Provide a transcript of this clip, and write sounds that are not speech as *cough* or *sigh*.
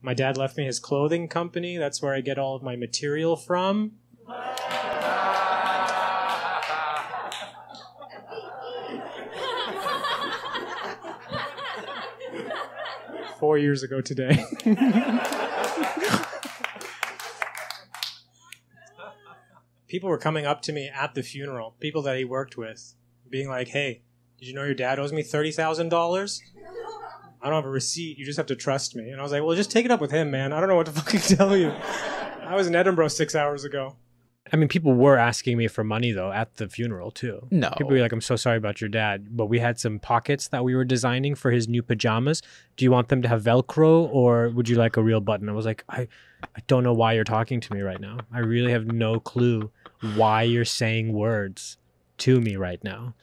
My dad left me his clothing company. That's where I get all of my material from. Four years ago today. people were coming up to me at the funeral, people that he worked with, being like, "Hey, did you know your dad owes me thirty thousand dollars? I don't have a receipt. You just have to trust me." And I was like, "Well, just take it up with him, man. I don't know what to *laughs* fucking tell you." I was in Edinburgh six hours ago. I mean, people were asking me for money though at the funeral too. No. People were like, "I'm so sorry about your dad," but we had some pockets that we were designing for his new pajamas. Do you want them to have Velcro or would you like a real button? I was like, I, I don't know why you're talking to me right now. I really have no clue why you're saying words to me right now.